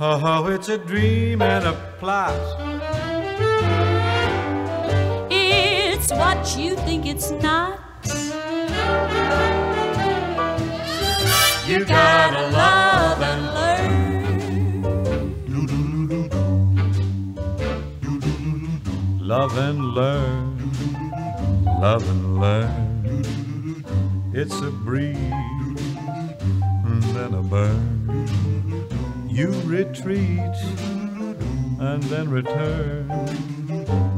Oh, it's a dream and a plot. It's what you think it's not. You gotta love and learn. Love and learn, love and learn. It's a breeze and a burn. You retreat and then return.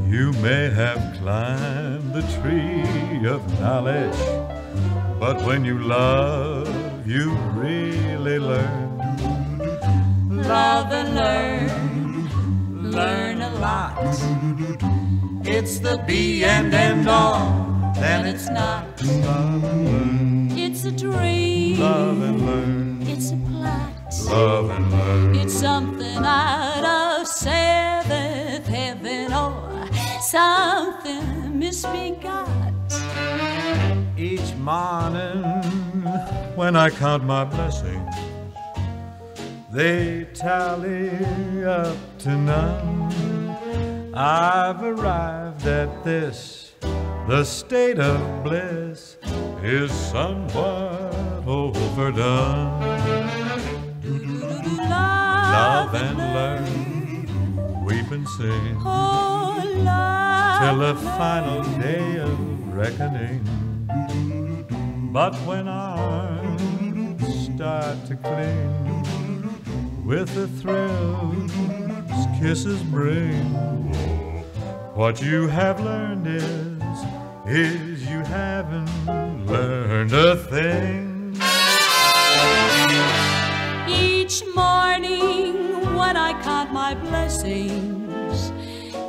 You may have climbed the tree of knowledge, but when you love, you really learn. Love and learn, learn a lot. It's the be and end all, then it's not. Something out of seventh heaven or something misbegot. Each morning when I count my blessings, they tally up to none. I've arrived at this, the state of bliss is somewhat overdone. And learn, weep and sing till the final day of reckoning. But when arms start to cling with the thrills kisses bring, what you have learned is, is you haven't learned a thing. Blessings,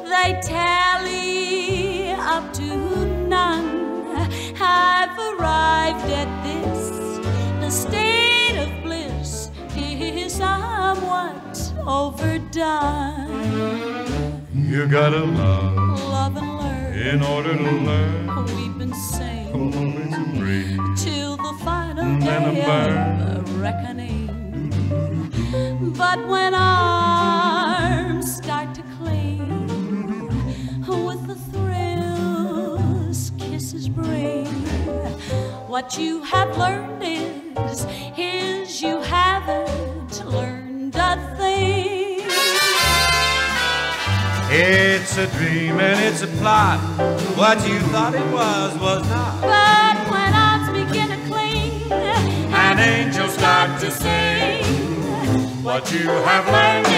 they tally up to none. I've arrived at this, the state of bliss is somewhat overdone. You gotta love Love and learn, in order to learn. we've been saying Oh, it's a breeze. till the final And then a day of reckoning. But when arms with the thrills kisses bring, what you have learned is, is you haven't learned a thing. It's a dream and it's a plot. What you thought it was was not. But when arms begin to cling And angels start to sing. What you have learned is